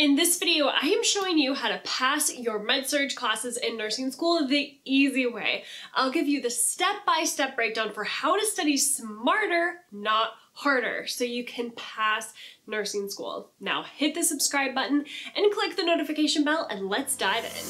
In this video, I am showing you how to pass your med-surg classes in nursing school the easy way. I'll give you the step-by-step -step breakdown for how to study smarter, not harder, so you can pass nursing school. Now hit the subscribe button and click the notification bell and let's dive in.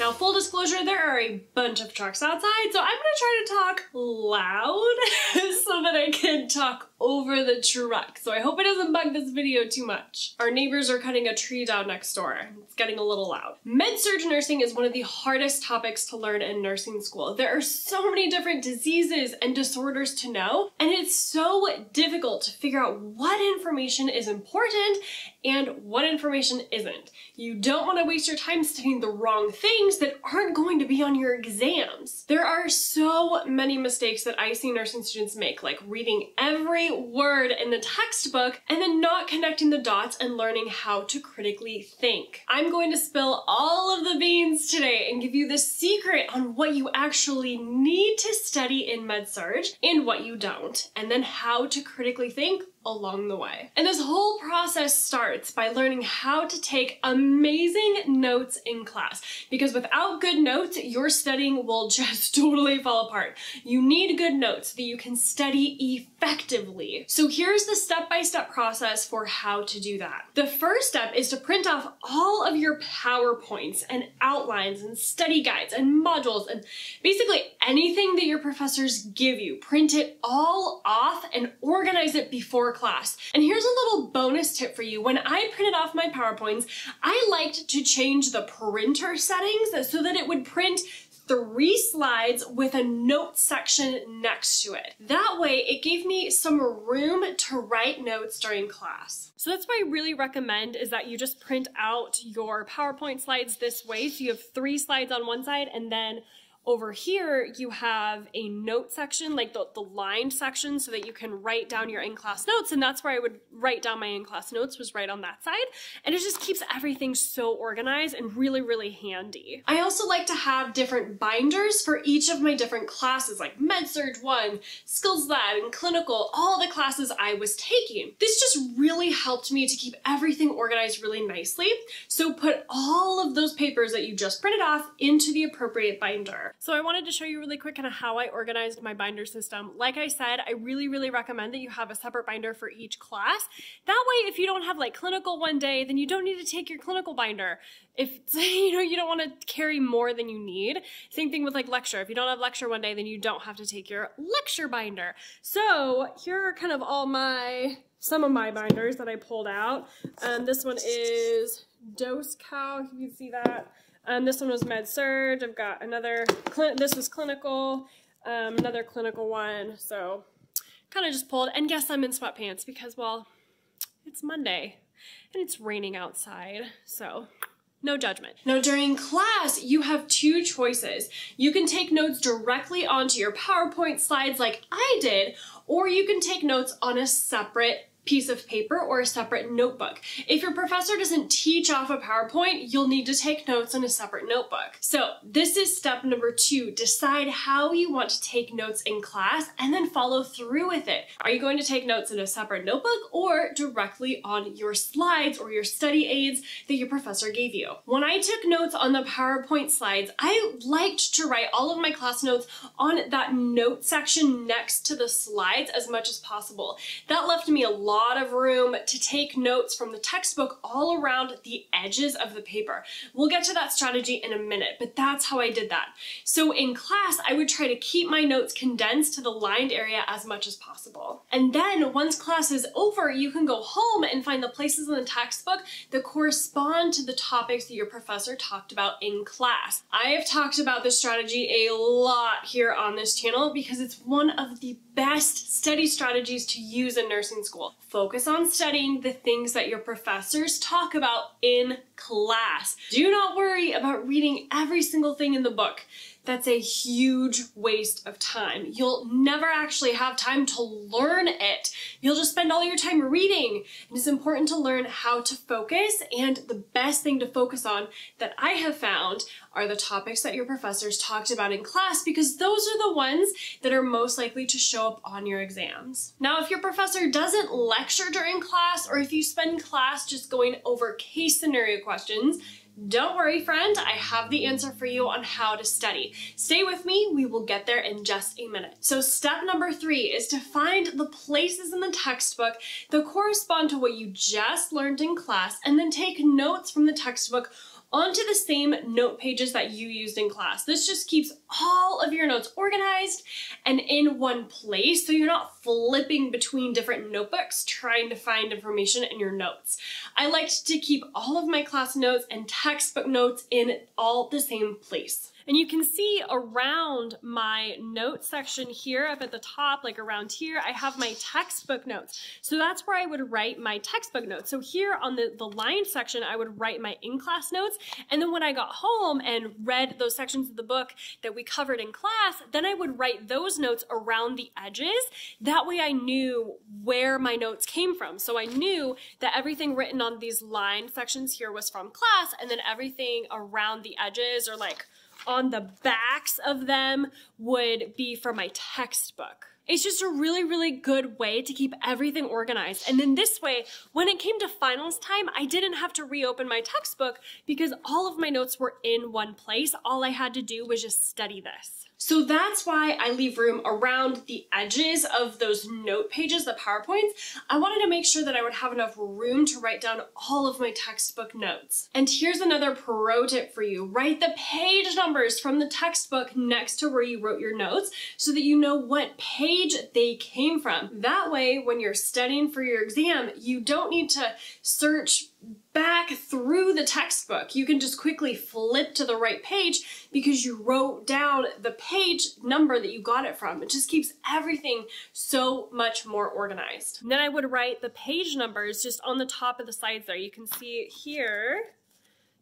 Now, full disclosure, there are a bunch of trucks outside, so I'm gonna try to talk loud so that I can talk over the truck. So I hope it doesn't bug this video too much. Our neighbors are cutting a tree down next door. It's getting a little loud. Med-surg nursing is one of the hardest topics to learn in nursing school. There are so many different diseases and disorders to know, and it's so difficult to figure out what information is important and what information isn't. You don't want to waste your time studying the wrong things that aren't going to be on your exams. There are so many mistakes that I see nursing students make, like reading every word in the textbook and then not connecting the dots and learning how to critically think. I'm going to spill all of the beans today and give you the secret on what you actually need to study in med-surg and what you don't, and then how to critically think along the way. And this whole process starts by learning how to take amazing notes in class because without good notes, your studying will just totally fall apart. You need good notes so that you can study effectively. So here's the step-by-step -step process for how to do that. The first step is to print off all of your PowerPoints and outlines and study guides and modules and basically anything that your professors give you. Print it all off and organize it before class. And here's a little bonus tip for you. When I printed off my PowerPoints, I liked to change the printer settings so that it would print three slides with a note section next to it. That way it gave me some room to write notes during class. So that's why I really recommend is that you just print out your PowerPoint slides this way. So you have three slides on one side and then over here, you have a note section, like the, the lined section, so that you can write down your in-class notes, and that's where I would write down my in-class notes, was right on that side, and it just keeps everything so organized and really, really handy. I also like to have different binders for each of my different classes, like Med-Surg 1, Skills Lab, and Clinical, all the classes I was taking. This just really helped me to keep everything organized really nicely, so put all of those papers that you just printed off into the appropriate binder. So I wanted to show you really quick kind of how I organized my binder system. Like I said, I really, really recommend that you have a separate binder for each class. That way, if you don't have like clinical one day, then you don't need to take your clinical binder. If, you know, you don't want to carry more than you need. Same thing with like lecture. If you don't have lecture one day, then you don't have to take your lecture binder. So here are kind of all my, some of my binders that I pulled out. Um, this one is Dose Calc, if you can see that. Um, this one was Med Surg. I've got another, this was clinical, um, another clinical one. So kind of just pulled. And yes, I'm in sweatpants because, well, it's Monday and it's raining outside. So no judgment. Now during class, you have two choices. You can take notes directly onto your PowerPoint slides like I did, or you can take notes on a separate piece of paper or a separate notebook. If your professor doesn't teach off a PowerPoint, you'll need to take notes in a separate notebook. So this is step number two. Decide how you want to take notes in class and then follow through with it. Are you going to take notes in a separate notebook or directly on your slides or your study aids that your professor gave you? When I took notes on the PowerPoint slides, I liked to write all of my class notes on that note section next to the slides as much as possible. That left me a lot lot of room to take notes from the textbook all around the edges of the paper. We'll get to that strategy in a minute, but that's how I did that. So in class, I would try to keep my notes condensed to the lined area as much as possible. And then once class is over, you can go home and find the places in the textbook that correspond to the topics that your professor talked about in class. I have talked about this strategy a lot here on this channel because it's one of the best study strategies to use in nursing school. Focus on studying the things that your professors talk about in class. Do not worry about reading every single thing in the book. that's a huge waste of time. You'll never actually have time to learn it. You'll just spend all your time reading. And it's important to learn how to focus. And the best thing to focus on that I have found are the topics that your professors talked about in class because those are the ones that are most likely to show up on your exams. Now, if your professor doesn't lecture during class or if you spend class just going over case scenario questions, don't worry, friend, I have the answer for you on how to study. Stay with me, we will get there in just a minute. So step number three is to find the places in the textbook that correspond to what you just learned in class and then take notes from the textbook onto the same note pages that you used in class. This just keeps all of your notes organized and in one place so you're not flipping between different notebooks trying to find information in your notes. I liked to keep all of my class notes and textbook notes in all the same place. And you can see around my notes section here up at the top, like around here, I have my textbook notes. So that's where I would write my textbook notes. So here on the, the line section, I would write my in-class notes. And then when I got home and read those sections of the book that we covered in class, then I would write those notes around the edges. That way I knew where my notes came from. So I knew that everything written on these line sections here was from class and then everything around the edges or like on the backs of them would be from my textbook. It's just a really, really good way to keep everything organized. And then this way, when it came to finals time, I didn't have to reopen my textbook because all of my notes were in one place. All I had to do was just study this. So that's why I leave room around the edges of those note pages, the PowerPoints. I wanted to make sure that I would have enough room to write down all of my textbook notes. And here's another pro tip for you. Write the page numbers from the textbook next to where you wrote your notes so that you know what page they came from. That way, when you're studying for your exam, you don't need to search back through the textbook. You can just quickly flip to the right page because you wrote down the page number that you got it from. It just keeps everything so much more organized. And then I would write the page numbers just on the top of the slides there. You can see here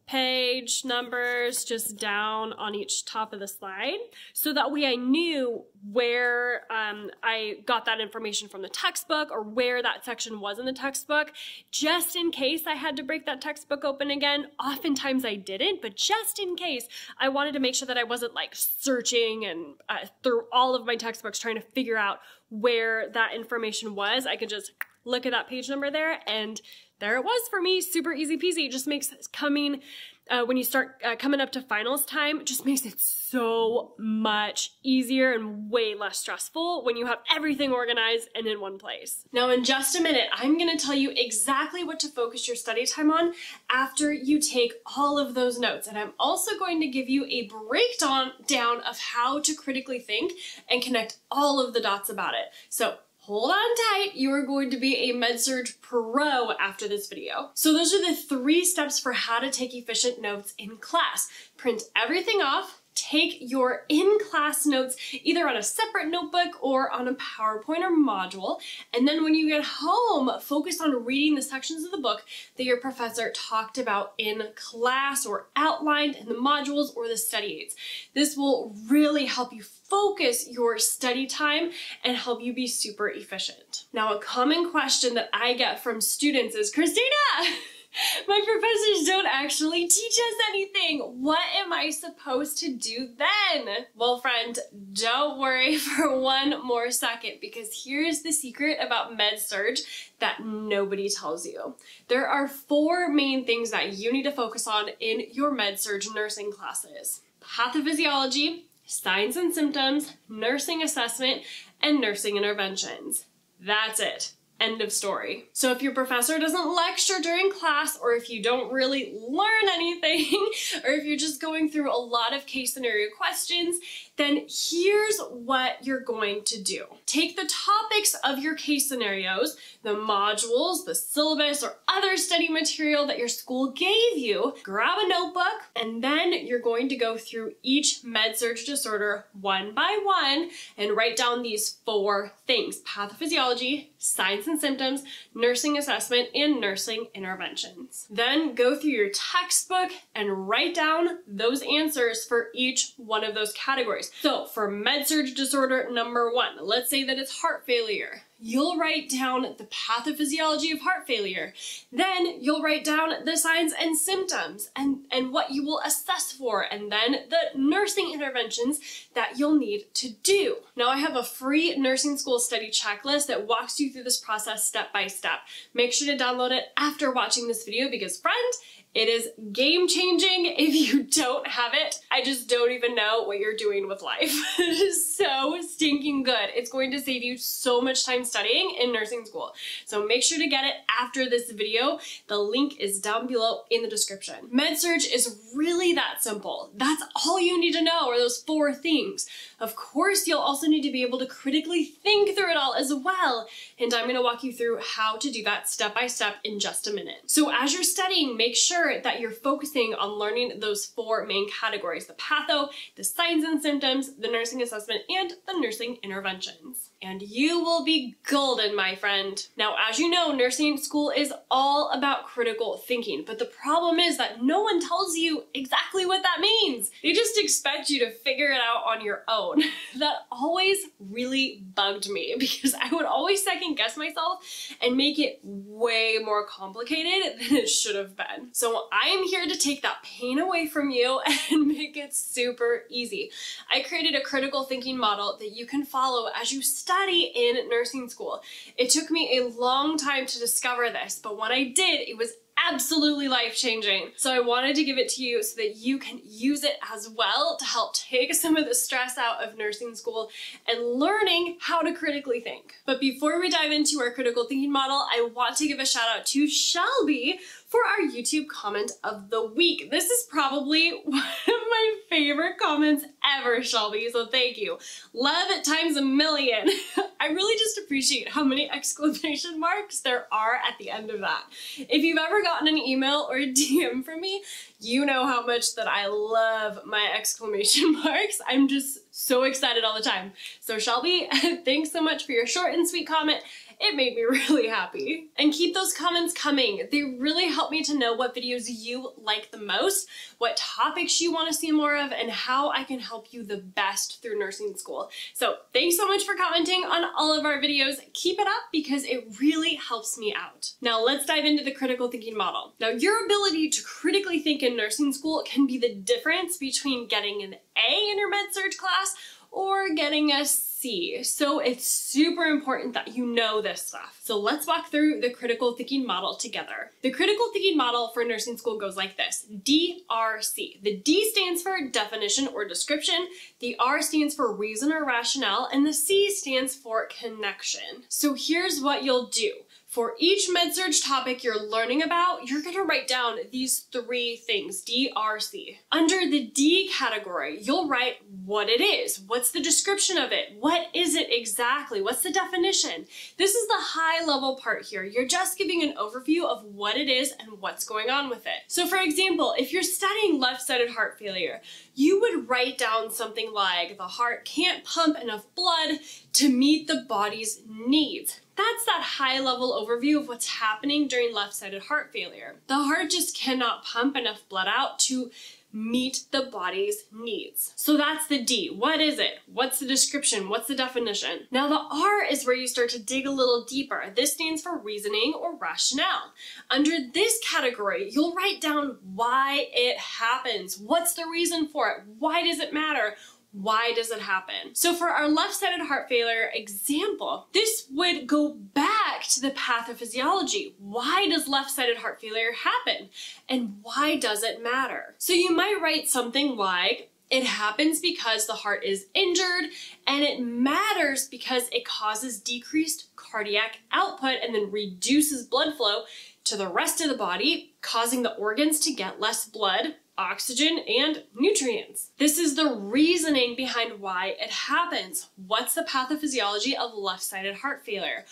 page numbers just down on each top of the slide. So that way I knew where um, I got that information from the textbook or where that section was in the textbook, just in case I had to break that textbook open again. Oftentimes I didn't, but just in case, I wanted to make sure that I wasn't like searching and uh, through all of my textbooks trying to figure out where that information was. I could just look at that page number there and there it was for me. Super easy peasy. It just makes coming, uh, when you start uh, coming up to finals time, just makes it so much easier and way less stressful when you have everything organized and in one place. Now in just a minute, I'm gonna tell you exactly what to focus your study time on after you take all of those notes. And I'm also going to give you a breakdown down of how to critically think and connect all of the dots about it. So hold on tight, you are going to be a MedSurg pro after this video. So those are the three steps for how to take efficient notes in class. Print everything off, take your in-class notes either on a separate notebook or on a PowerPoint or module. And then when you get home, focus on reading the sections of the book that your professor talked about in class or outlined in the modules or the study aids. This will really help you focus your study time and help you be super efficient. Now, a common question that I get from students is, Christina, my professors don't actually teach us anything. What am I supposed to do then? Well, friend, don't worry for one more second because here's the secret about med surg that nobody tells you. There are four main things that you need to focus on in your med surg nursing classes. Pathophysiology, signs and symptoms, nursing assessment, and nursing interventions. That's it. End of story. So if your professor doesn't lecture during class, or if you don't really learn anything, or if you're just going through a lot of case scenario questions, then here's what you're going to do. Take the topics of your case scenarios, the modules, the syllabus, or other study material that your school gave you, grab a notebook, and then you're going to go through each med-surg disorder one by one and write down these four things, pathophysiology, signs and symptoms, nursing assessment, and nursing interventions. Then go through your textbook and write down those answers for each one of those categories. So for med-surg disorder number one, let's say that it's heart failure you'll write down the pathophysiology of heart failure. Then you'll write down the signs and symptoms and, and what you will assess for, and then the nursing interventions that you'll need to do. Now, I have a free nursing school study checklist that walks you through this process step by step. Make sure to download it after watching this video because, friend, it is game changing if you don't have it. I just don't even know what you're doing with life. it is so stinking good. It's going to save you so much time studying in nursing school. So make sure to get it after this video. The link is down below in the description. MedSurg is really that simple. That's all you need to know are those four things. Of course, you'll also need to be able to critically think through it all as well. And I'm gonna walk you through how to do that step by step in just a minute. So as you're studying, make sure that you're focusing on learning those four main categories, the patho, the signs and symptoms, the nursing assessment, and the nursing interventions and you will be golden, my friend. Now, as you know, nursing school is all about critical thinking, but the problem is that no one tells you exactly what that means. They just expect you to figure it out on your own. that always really bugged me because I would always second guess myself and make it way more complicated than it should have been. So I am here to take that pain away from you and make it super easy. I created a critical thinking model that you can follow as you study in nursing school. It took me a long time to discover this, but when I did, it was absolutely life changing. So I wanted to give it to you so that you can use it as well to help take some of the stress out of nursing school and learning how to critically think. But before we dive into our critical thinking model, I want to give a shout out to Shelby for our YouTube comment of the week. This is probably one of my favorite comments ever, Shelby, so thank you. Love it times a million. I really just appreciate how many exclamation marks there are at the end of that. If you've ever gotten an email or a DM from me, you know how much that I love my exclamation marks. I'm just so excited all the time. So Shelby, thanks so much for your short and sweet comment it made me really happy. And keep those comments coming. They really help me to know what videos you like the most, what topics you want to see more of, and how I can help you the best through nursing school. So thanks so much for commenting on all of our videos. Keep it up because it really helps me out. Now let's dive into the critical thinking model. Now your ability to critically think in nursing school can be the difference between getting an A in your med-surg class or getting a C. So it's super important that you know this stuff. So let's walk through the critical thinking model together. The critical thinking model for nursing school goes like this, DRC. The D stands for definition or description, the R stands for reason or rationale, and the C stands for connection. So here's what you'll do. For each med-surg topic you're learning about, you're gonna write down these three things, DRC. Under the D category, you'll write what it is. What's the description of it? What is it exactly? What's the definition? This is the high level part here. You're just giving an overview of what it is and what's going on with it. So for example, if you're studying left-sided heart failure, you would write down something like the heart can't pump enough blood to meet the body's needs. That's that high level overview of what's happening during left-sided heart failure. The heart just cannot pump enough blood out to meet the body's needs. So that's the D. What is it? What's the description? What's the definition? Now the R is where you start to dig a little deeper. This stands for reasoning or rationale. Under this category, you'll write down why it happens. What's the reason for it? Why does it matter? Why does it happen? So for our left-sided heart failure example, this would go back to the pathophysiology. Why does left-sided heart failure happen? And why does it matter? So you might write something like, it happens because the heart is injured and it matters because it causes decreased cardiac output and then reduces blood flow to the rest of the body, causing the organs to get less blood oxygen, and nutrients. This is the reasoning behind why it happens. What's the pathophysiology of left-sided heart failure?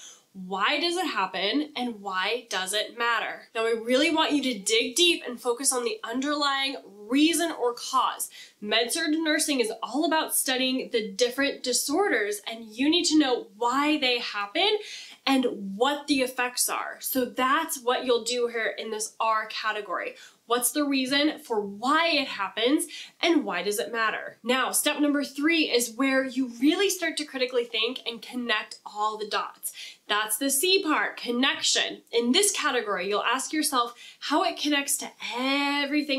why does it happen and why does it matter? Now, I really want you to dig deep and focus on the underlying reason or cause. MedSurg nursing is all about studying the different disorders, and you need to know why they happen and what the effects are. So that's what you'll do here in this R category. What's the reason for why it happens and why does it matter? Now, step number three is where you really start to critically think and connect all the dots. That's the C part, connection. In this category, you'll ask yourself how it connects to everything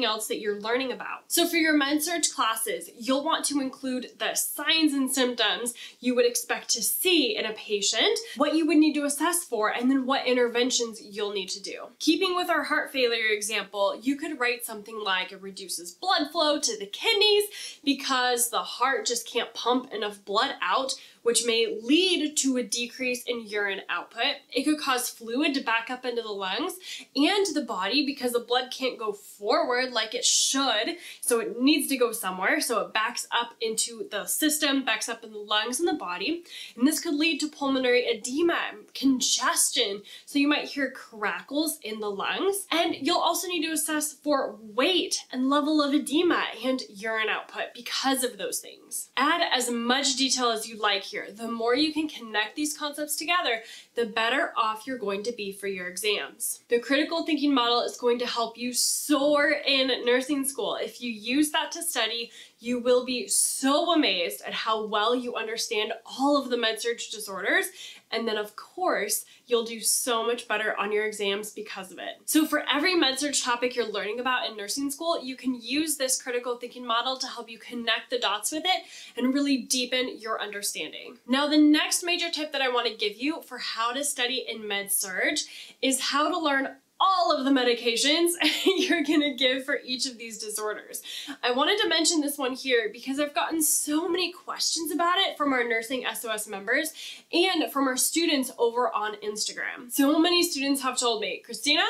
else that you're learning about. So for your med MedSurg classes, you'll want to include the signs and symptoms you would expect to see in a patient, what you would need to assess for, and then what interventions you'll need to do. Keeping with our heart failure example, you could write something like it reduces blood flow to the kidneys because the heart just can't pump enough blood out which may lead to a decrease in urine output. It could cause fluid to back up into the lungs and the body because the blood can't go forward like it should, so it needs to go somewhere. So it backs up into the system, backs up in the lungs and the body. And this could lead to pulmonary edema, congestion. So you might hear crackles in the lungs. And you'll also need to assess for weight and level of edema and urine output because of those things. Add as much detail as you like here. The more you can connect these concepts together, the better off you're going to be for your exams. The critical thinking model is going to help you soar in nursing school. If you use that to study, you will be so amazed at how well you understand all of the med-surg disorders. And then of course, you'll do so much better on your exams because of it. So for every med-surg topic you're learning about in nursing school, you can use this critical thinking model to help you connect the dots with it and really deepen your understanding. Now, the next major tip that I wanna give you for how to study in med surg is how to learn all of the medications you're gonna give for each of these disorders. I wanted to mention this one here because I've gotten so many questions about it from our Nursing SOS members and from our students over on Instagram. So many students have told me, Christina,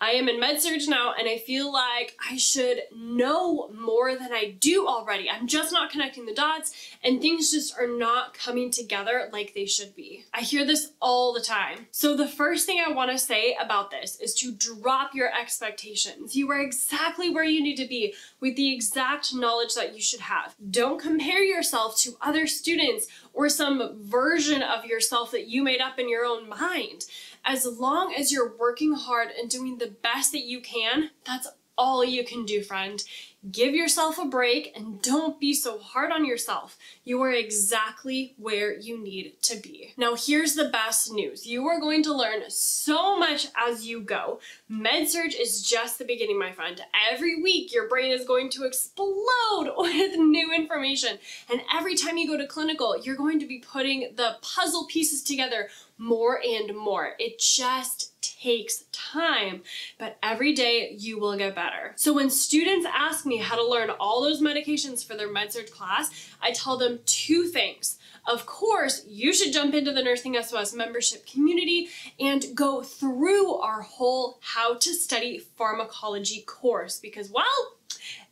I am in med-surg now and I feel like I should know more than I do already. I'm just not connecting the dots and things just are not coming together like they should be. I hear this all the time. So the first thing I wanna say about this is to drop your expectations. You are exactly where you need to be with the exact knowledge that you should have. Don't compare yourself to other students or some version of yourself that you made up in your own mind as long as you're working hard and doing the best that you can, that's all you can do, friend. Give yourself a break and don't be so hard on yourself. You are exactly where you need to be. Now, here's the best news. You are going to learn so much as you go. MedSurg is just the beginning, my friend. Every week, your brain is going to explode with new information. And every time you go to clinical, you're going to be putting the puzzle pieces together more and more. It just takes time, but every day you will get better. So when students ask me how to learn all those medications for their med surg class, I tell them two things. Of course, you should jump into the Nursing SOS membership community and go through our whole How to Study Pharmacology course because, well,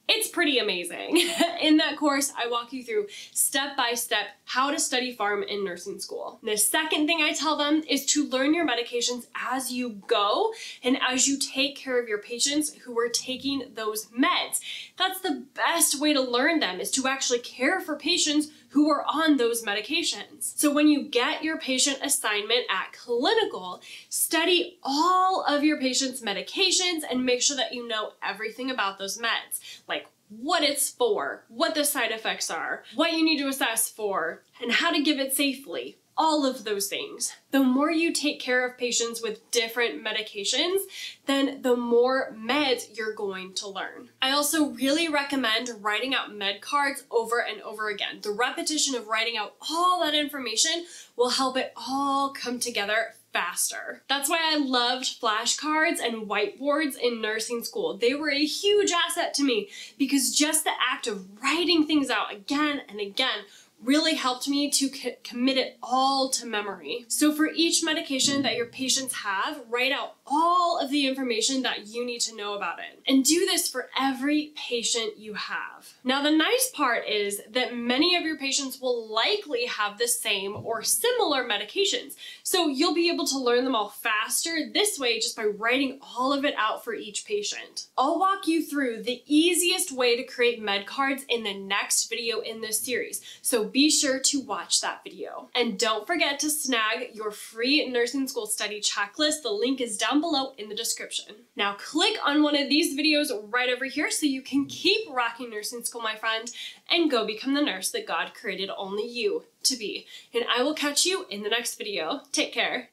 it's pretty amazing. in that course, I walk you through step by step how to study pharm in nursing school. The second thing I tell them is to learn your medications as you go and as you take care of your patients who are taking those meds. That's the best way to learn them is to actually care for patients who are on those medications. So when you get your patient assignment at clinical, study all of your patient's medications and make sure that you know everything about those meds, like what it's for, what the side effects are, what you need to assess for, and how to give it safely all of those things. The more you take care of patients with different medications, then the more meds you're going to learn. I also really recommend writing out med cards over and over again. The repetition of writing out all that information will help it all come together faster. That's why I loved flashcards and whiteboards in nursing school. They were a huge asset to me because just the act of writing things out again and again really helped me to co- commit it all to memory. So for each medication that your patients have, write out all of the information that you need to know about it. And do this for every patient you have. Now, the nice part is that many of your patients will likely have the same or similar medications. So you'll be able to learn them all faster this way just by writing all of it out for each patient. I'll walk you through the easiest way to create med cards in the next video in this series. So be sure to watch that video. And don't forget to snag your free nursing school study checklist. The link is down below in the description. Now click on one of these videos right over here so you can keep rocking nursing school, my friend, and go become the nurse that God created only you to be. And I will catch you in the next video. Take care.